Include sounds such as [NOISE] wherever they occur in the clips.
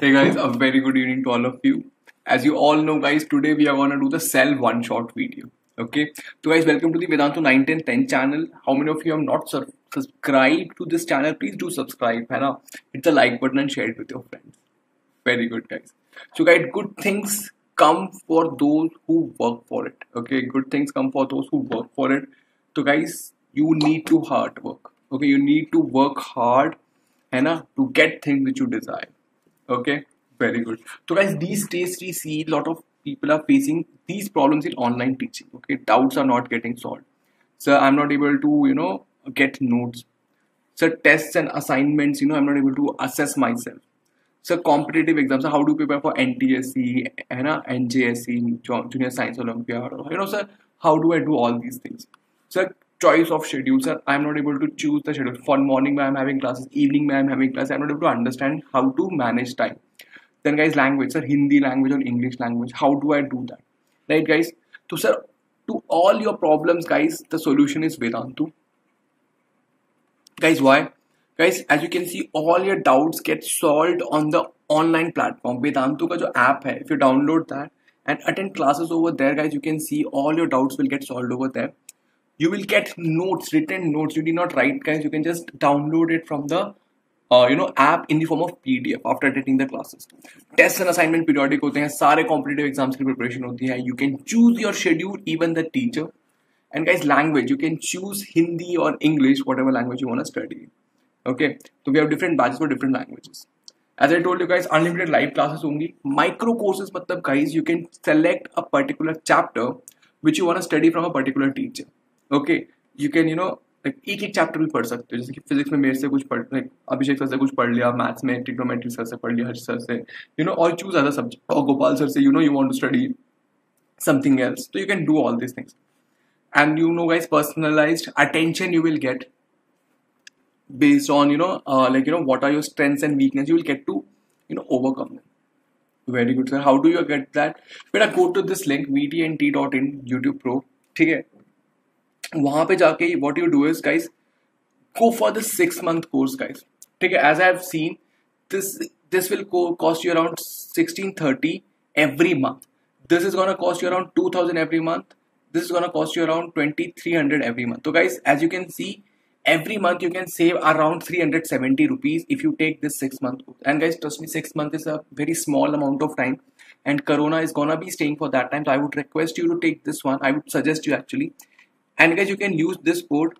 hey guys, a very good evening to all of you. As you all know guys, today we are going to do the cell one shot video. Okay, so guys, welcome to the Vedantu 9, channel. How many of you have not subscribed to this channel? Please do subscribe, and? Hit the like button and share it with your friends. Very good guys. So guys, good things come for those who work for it. Okay, good things come for those who work for it. So guys, you need to hard work. Okay, you need to work hard, and to get things which you desire Okay, very good. So, guys, these days we see a lot of people are facing these problems in online teaching. Okay, doubts are not getting solved. So, I'm not able to, you know, get notes. So, tests and assignments, you know, I'm not able to assess myself. So, competitive exams. So, how do you prepare for NTSE, ना, NJSC, Junior Science Olympiad? You know, sir, how do I do all these things? So, choice of schedules and I'm not able to choose the schedule. For morning, I'm having classes, evening, I'm having classes. I'm not able to understand how to manage time. Then, guys, language, sir, Hindi language or English language. How do I do that? Right, guys? So, sir, to all your problems, guys, the solution is Vedantu. Guys, why? Guys, as you can see, all your doubts get solved on the online platform. Vedantu ka jo app hai, if you download that and attend classes over there, guys, you can see all your doubts will get solved over there You will get notes, written notes. You need not write, guys. You can just download it from the uh, you know app in the form of PDF after attending the classes. Tests and assignment periodic होते हैं सारे competitive exams की preparation होती है. You can choose your schedule, even the teacher. And guys, language you can choose Hindi or English, whatever language you want to study. Okay, so we have different batches for different languages. As I told you guys, unlimited live classes only. Micro courses, matlab guys, you can select a particular chapter which you want to study from a particular teacher. Okay you can you know एक एक chapter भी पढ़ सकते हो। जैसे कि physics में मेरे से कुछ पढ़ लाइक अभिषेक सर से कुछ पढ़ लिया मैथ्स में ट्रिग्नोमेट्री सर से पढ़ लिया, हर्ष सर से you know all choose other subject और गोपाल सर से you know you want to study something else तो you can do all this things and you know guys personalise attention you will get based on you know like you know what are your strengths and weakness you will get to you know overcome very good sir how do you get that बेटा go to this link V T N T dot in YouTube pro ठीक है? वहाँ पे जाके what you do is guys go for the six month course guys ठीक है as I have seen this this will cost you around sixteen thirty every month this is gonna cost you around two thousand every month this is gonna cost you around twenty three hundred every month तो guys as you can see every month you can save around three hundred seventy rupees if you take this six month course and guys trust me six month is a very small amount of time and corona is gonna be staying for that time I would request you to take this one I would suggest you actually and guys you can use this code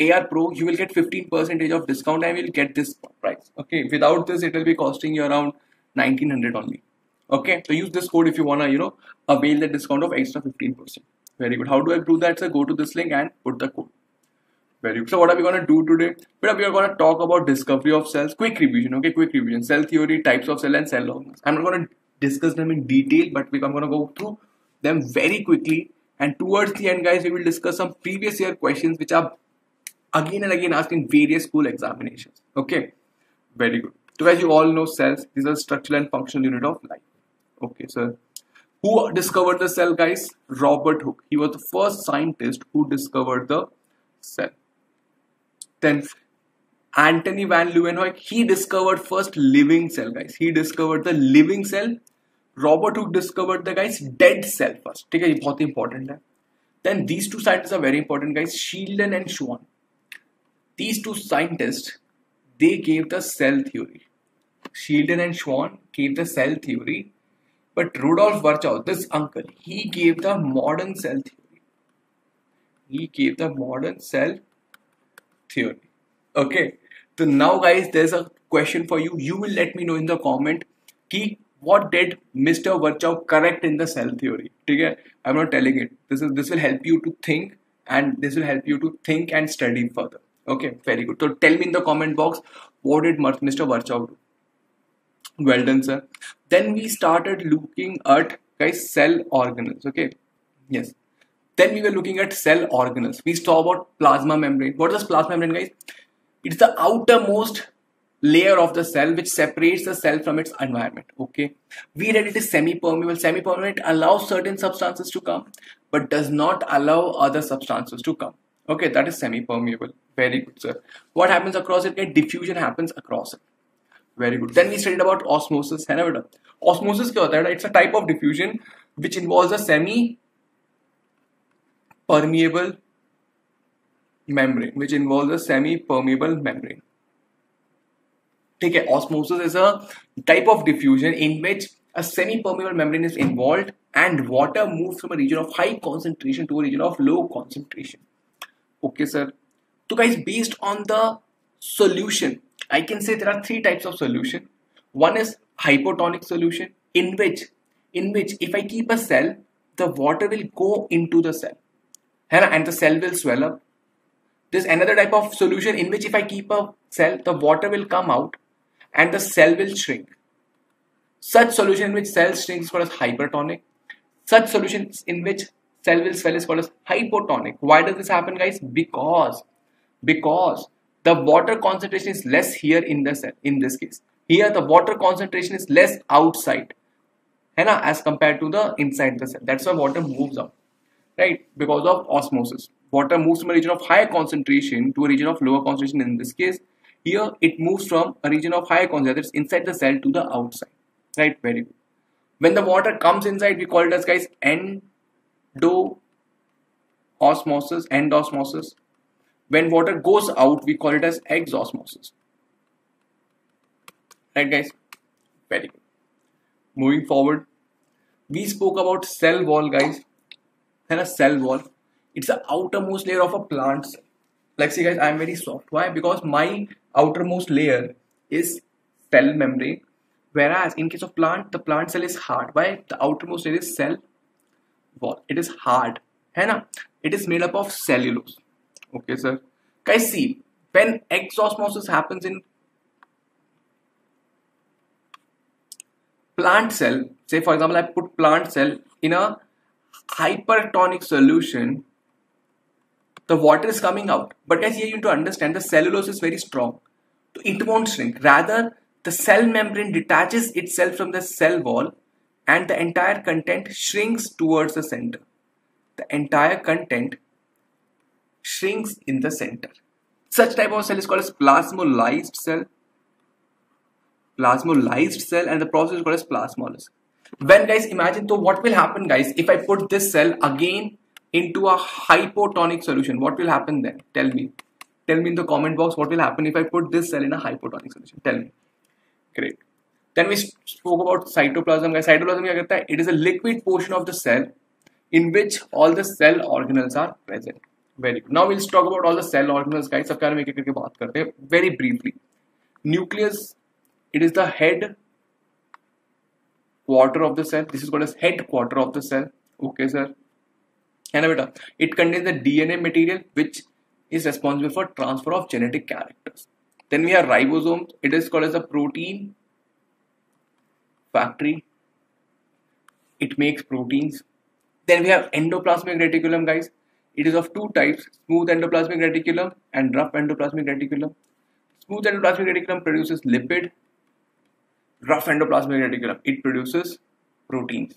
AR Pro, you will get 15% of discount and will get this price. Okay, without this, it will be costing you around 1900 only. Okay, so use this code if you wanna, you know, avail the discount of extra 15%. Very good. How do I do that? So go to this link and put the code. Very good. So what are we gonna do today? But we are gonna talk about discovery of cells. Quick revision. Okay, quick revision. Cell theory, types of cell, and cell organs. I'm not gonna discuss them in detail, but I'm gonna go through them very quickly. And towards the end, guys, we will discuss some previous year questions which are again and again asked in various school examinations. Okay, very good. So as you all know, cells these are structural and functional unit of life. Okay, so who discovered the cell, guys? Robert Hooke. He was the first scientist who discovered the cell. Then Anthony van Leeuwenhoek, he discovered first living cell, guys. He discovered the living cell. Robert Hooke discovered the guy's dead cell first. ठीक है ये बहुत ही important Then these two scientists are very important guys, Schleiden and Schwann. These two scientists they gave the cell theory. Schleiden and Schwann gave the cell theory, but Rudolf Virchow, this uncle, he gave the modern cell theory. He gave the modern cell theory. Okay, so now guys, there's a question for you. You will let me know in the comment कि what did Mr. Virchow correct in the cell theory? Okay? I'm not telling it. This is this will help you to think and this will help you to think and study further. Okay, very good. So tell me in the comment box what did Mr. Virchow do? Well done, sir. Then we started looking at guys cell organelles. Okay, yes. Then we were looking at cell organelles. We saw about plasma membrane. What is plasma membrane, guys? It's the outermost layer of the cell which separates the cell from its environment okay? We read it is semi-permeable. Semi-permeable allows certain substances to come but does not allow other substances to come okay? That is semi-permeable. Very good sir. What happens across it? Okay, diffusion happens across it. Very good. Then we studied about osmosis. osmosis is it's a type of diffusion which involves a semi permeable membrane which involves a semi permeable membrane. ठीक है osmosis is a type of diffusion in which a semi permeable membrane is involved and water moves from a region of high concentration to a region of low concentration okay sir so guys based on the solution i can say there are three types of solution one is hypotonic solution in which in which if i keep a cell the water will go into the cell and the cell will swell up there's another type of solution in which if i keep a cell the water will come out and the cell will shrink. Such solution in which cell shrinks is called as hypertonic. Such solutions in which cell will swell is called as hypotonic. Why does this happen guys? Because, because the water concentration is less here in the cell, in this case. Here the water concentration is less outside na, as compared to the inside the cell. That's why water moves out, right? Because of osmosis. Water moves from a region of higher concentration to a region of lower concentration in this case here it moves from a region of higher concentration that's inside the cell to the outside. Right, very good. When the water comes inside, we call it as guys endo osmosis, endosmosis. When water goes out, we call it as exosmosis. Right, guys? Very good. Moving forward, we spoke about cell wall, guys. And a cell wall. It's the outermost layer of a plant cell. Like, see, guys, I'm very soft. Why? Because my outermost layer is cell membrane whereas in case of plant the plant cell is hard. Why? The outermost layer is cell wall. It is hard. है ना it is made up of cellulose. Okay sir. Guys see when exosmosis happens in plant cell say for example I put plant cell in a hypertonic solution the water is coming out. But guys, here you need to understand the cellulose is very strong. So it won't shrink. Rather, the cell membrane detaches itself from the cell wall and the entire content shrinks towards the center. The entire content shrinks in the center. Such type of cell is called as plasmolysed cell. Plasmolysed cell and the process is called as plasmolysis. When guys imagine so what will happen guys if I put this cell again into a hypotonic solution, what will happen then? Tell me. Tell me in the comment box what will happen if I put this cell in a hypotonic solution. Tell me. Great. Then we spoke about cytoplasm. Cytoplasm it is a liquid portion of the cell in which all the cell organelles are present. Very good. Now we'll talk about all the cell organelles, guys. Very briefly. Nucleus, it is the head quarter of the cell. This is called as head quarter of the cell. Okay, sir beta, it contains the DNA material which is responsible for transfer of genetic characters. Then we have ribosome. It is called as a protein factory. It makes proteins. Then we have endoplasmic reticulum, guys. It is of two types, smooth endoplasmic reticulum and rough endoplasmic reticulum. Smooth endoplasmic reticulum produces lipid. Rough endoplasmic reticulum, it produces proteins.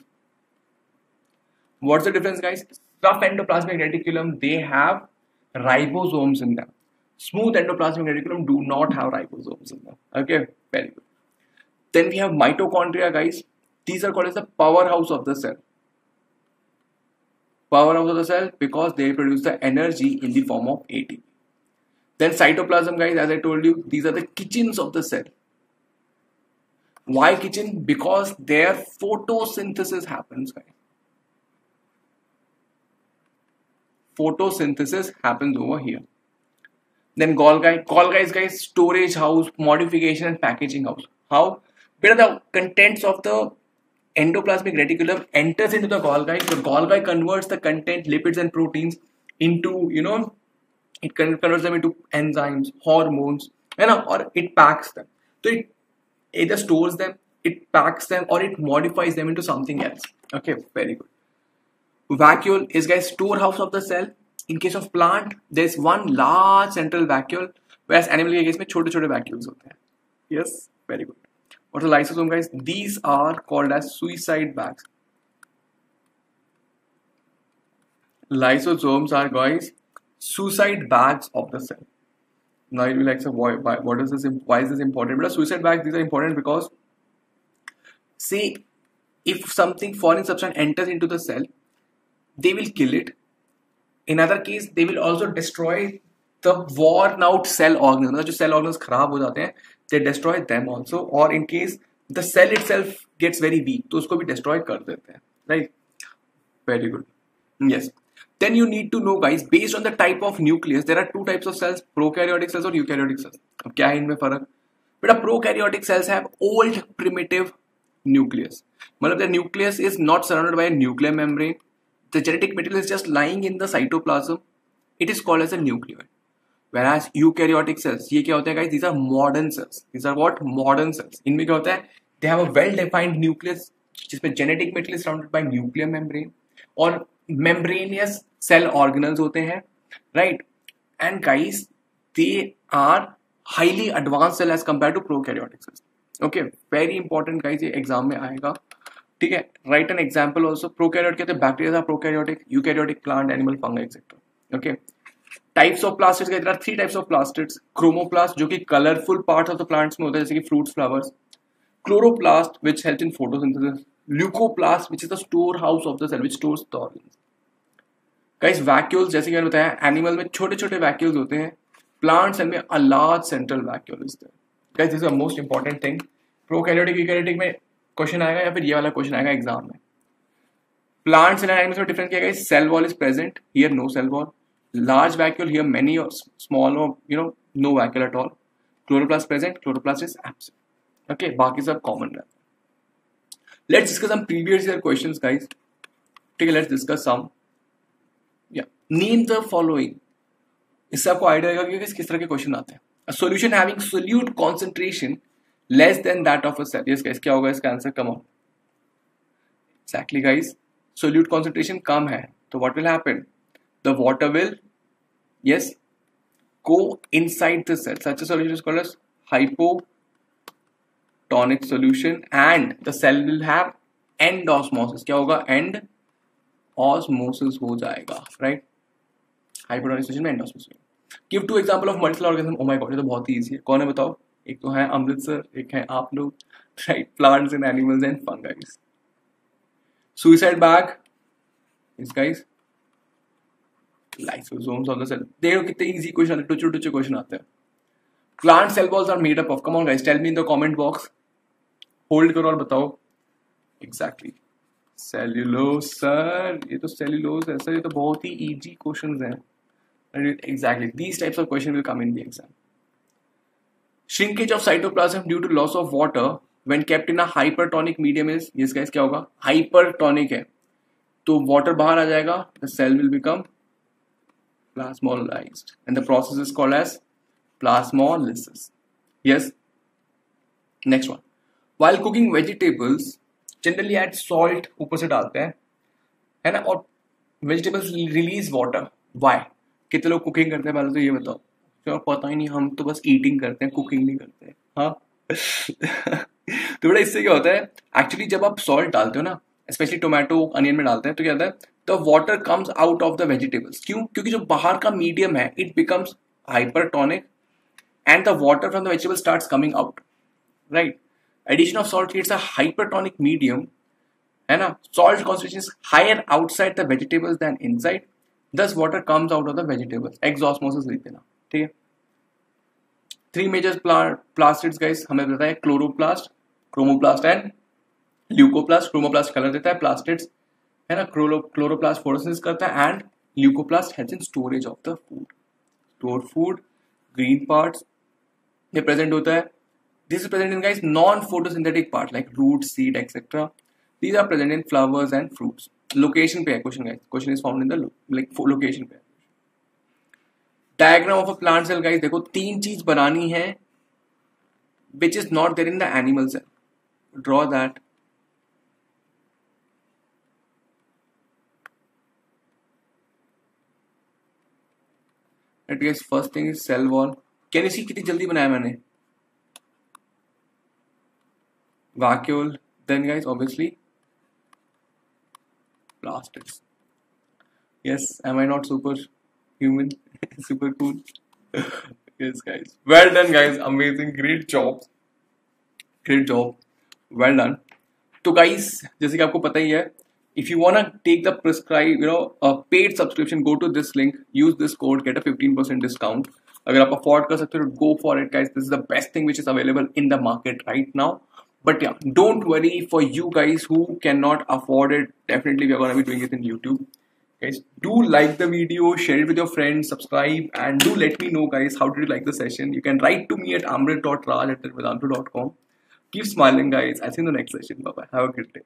What's the difference, guys? Rough endoplasmic reticulum, they have ribosomes in them. Smooth endoplasmic reticulum do not have ribosomes in them. Okay, very good. Then we have mitochondria, guys. These are called as the powerhouse of the cell. Powerhouse of the cell because they produce the energy in the form of ATP. Then cytoplasm, guys, as I told you, these are the kitchens of the cell. Why kitchen? Because their photosynthesis happens, guys. Photosynthesis happens over here. Then Golgi, Golgi is guys storage house, modification and packaging house. How? Where the contents of the endoplasmic reticulum enters into the Golgi. So Golgi converts the content, lipids and proteins into, you know, it converts them into enzymes, hormones, you know, or it packs them. So it either stores them, it packs them, or it modifies them into something else. Okay, very good Vacuole is guys storehouse of the cell. In case of plant, there's one large central vacuole, whereas animal के case में छोटे छोटे vacuoles होते हैं. Yes, very good. What are lysosome guys? These are called as suicide bags. Lysosomes are guys suicide bags of the cell. now you'll be like so why, why what is this why is this important but suicide bags these are important because say if something foreign substance enters into the cell they will kill it in other case they will also destroy the worn out cell organs मतलब जो cell organs खराब हो जाते हैं they destroy them also or in case the cell itself gets very weak तो उसको भी destroy कर देते हैं right very good yes then you need to know guys based on the type of nucleus there are two types of cells prokaryotic cells और eukaryotic cells अब क्या है इनमें फर्क बेटा prokaryotic cells have old primitive nucleus मतलब the nucleus is not surrounded by a nuclear membrane the genetic material is just lying in the cytoplasm it is called as a nucleus. whereas eukaryotic cells ये क्या होता है guys these are modern cells these are what modern cells इनमें क्या होता है they have a well defined nucleus जिसमें genetic material is surrounded by nuclear membrane और membranous cell organelles होते हैं right and guys they are highly advanced cell as compared to prokaryotic cells okay very important guys ये exam में आएगा ठीक है? Right an example also prokaryote कहते हैं bacteria prokaryotic eukaryotic plant animal fungi etcetera okay types of plastids there are three types of plastids chromoplast जो कि colourful part of the plants में होता है, जैसे कि fruits flowers chloroplast which help in photosynthesis leucoplast which is the storehouse of the cell which stores the vacuoles जैसे कि मैंने बताया एनिमल में छोटे छोटे वैक्यूल्स होते हैं. प्लांट्स में a large central vacuole is there guys this most important thing prokaryotic eukaryotic में क्वेश्चन आएगा या फिर ये वाला क्वेश्चन आएगा एग्ज़ाम में? प्लांट्स एंड एनिमल्स में डिफरेंस क्या है cell wall is present here no cell wall large vacuole here many small you know no vacuole at all chloroplast present chloroplast is absent okay बाकी सब common है। Let's discuss some previous year questions guys ठीक है let's discuss सम या name the following इससे आपको idea आएगा कि किस तरह के क्वेश्चन आते हैं। Solution having solute concentration less than that of a cell क्या होगा इसका answer come on solute concentration कम है. तो what will happen the water will yes go inside the cell such solution call hypotonic solution and the cell will have endosmosis क्या होगा? Endosmosis हो जाएगा right hypotonic solution में endosmosis give two example of multiple organism oh my god ये तो बहुत ही easy है. कौन है बताओ? एक तो है अमृतसर, एक है आप लोग right plants and animals and fungi suicide bag is guys देखो कितने इजी क्वेश्चन आते टुचे टुचे क्वेश्चन आते हैं। Plant cell walls are made up of come on guys tell me in the comment box hold करो और बताओ। एग्जैक्टली सेल्यूलोज सर ये तो सेल्यूलोज है सर ये तो बहुत ही इजी क्वेश्चंस हैं। Exactly these types of question will come in the exam shrinkage of cytoplasm due to loss of water when kept in a hypertonic medium is yes guys क्या होगा? Hypertonic है। तो water बाहर आ जाएगा the cell will become plasmolyzed and the process is called as plasmolysis yes next one while cooking vegetables generally add salt ऊपर से डालते हैं, है ना? और वेजिटेबल्स रिलीज़ वाटर वाई कितने लोग कुकिंग करते हैं पहले तो ये बताओ। तो पता ही नहीं, हम तो बस ईटिंग करते हैं कुकिंग नहीं करते। हैं। हाँ [LAUGHS] तो बेटा इससे क्या होता है एक्चुअली जब आप सॉल्ट डालते हो ना स्पेशली टोमेटो अनियन में डालते हैं तो क्या होता है the water comes out of the vegetables क्यों? क्योंकि जो बाहर का मीडियम है it becomes hypertonic and the water from the vegetable starts coming out right addition of salt creates a hypertonic medium है ना? Salt concentration is higher outside the vegetables then inside thus water comes out of the vegetables exosmosis लिख देना। ठीक है? Three major plastids guys हमें है chloroplast chromoplast and leucoplast chromoplast colour देता है प्लास्टिड्स है ना? क्लोरोप्लास्ट फोटोसिंथेसिस करता है and leucoplast helps in storage of the food store food green parts ये प्रेजेंट होता है। This is present in guys non photosynthetic part like root seed etcetera these are present in flowers and fruits location पे है question guys question is found in the like location पे diagram of a plant cell guys देखो, तीन चीज़ बनानी है which is not there in the animal cell draw that it first thing is cell wall can you see कितनी जल्दी बनाया मैंने? Vacuole then guys obviously plastic yes am I not super human [LAUGHS] super cool yes guys well done guys amazing great job great job well done तो guys जैसे कि आपको पता ही है if you wanna take the prescribe you know a paid subscription go to this link use this code get a 15% discount अगर आप afford कर सकते हो go for it guys this is the best thing which is available in the market right now but yeah don't worry for you guys who cannot afford it definitely we are gonna be doing it in YouTube guys. Do like the video share it with your friends subscribe and do let me know guys how did you like the session. You can write to me at amrit.raj at keep smiling guys. I'll see you in the next session. Bye bye have a good day